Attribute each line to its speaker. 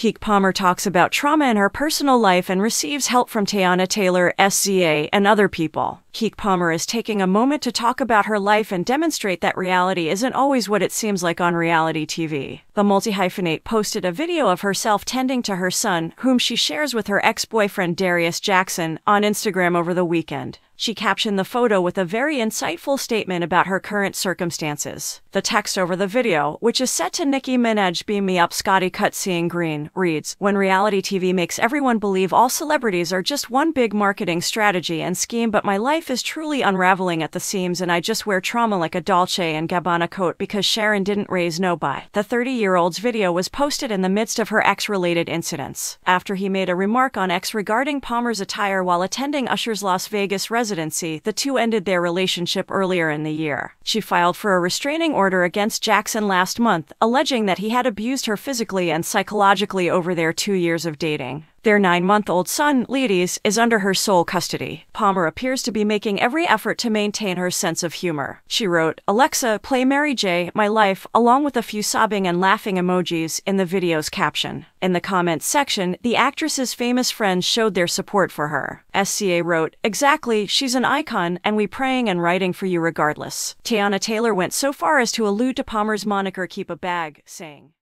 Speaker 1: Keke Palmer talks about trauma in her personal life and receives help from Teyana Taylor, SZA, and other people. Keke Palmer is taking a moment to talk about her life and demonstrate that reality isn't always what it seems like on reality TV. The multi hyphenate posted a video of herself tending to her son, whom she shares with her ex boyfriend Darius Jackson, on Instagram over the weekend. She captioned the photo with a very insightful statement about her current circumstances. The text over the video, which is set to Nicki Minaj Beam Me Up Scotty Cut Seeing Green, reads When reality TV makes everyone believe all celebrities are just one big marketing strategy and scheme, but my life is truly unraveling at the seams and I just wear trauma like a Dolce and Gabbana coat because Sharon didn't raise no by. The 30 year old's video was posted in the midst of her ex related incidents. After he made a remark on X regarding Palmer's attire while attending Usher's Las Vegas residency, the two ended their relationship earlier in the year. She filed for a restraining order against Jackson last month, alleging that he had abused her physically and psychologically over their two years of dating. Their nine month old son, Leodis, is under her sole custody. Palmer appears to be making every effort to maintain her sense of humor. She wrote, Alexa, play Mary J. My Life, along with a few sobbing and laughing emojis in the video's caption. In the comments section, the actress's famous friends showed their support for her. SZA wrote, Exactly, she's an icon, and we praying and writing for you regardless. Teyana Taylor went so far as to allude to Palmer's moniker Keep a Bag, saying,